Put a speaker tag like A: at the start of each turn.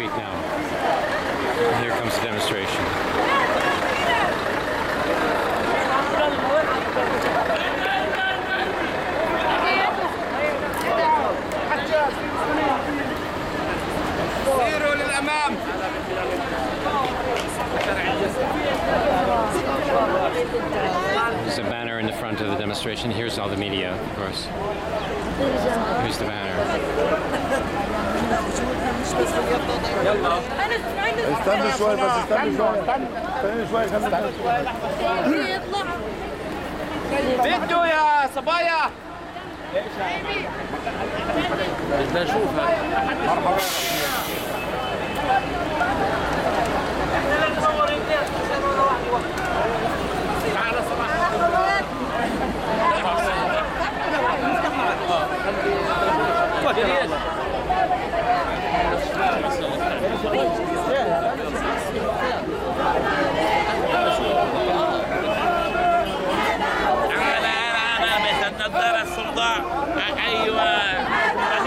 A: street now. And here comes the demonstration.
B: سيروا للامام
A: There's a banner in the front of the demonstration. Here's all the media, of course. Here's the banner.
C: استنى شوي بس استنى شوي استنى شوي خلينا
B: بدوا يا صبايا
D: أنا أنا أنا بس النظارة الصداع أيوه. خليك في مكانك